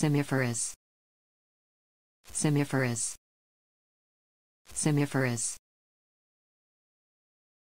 Semiferous. Semiferous. Semiferous.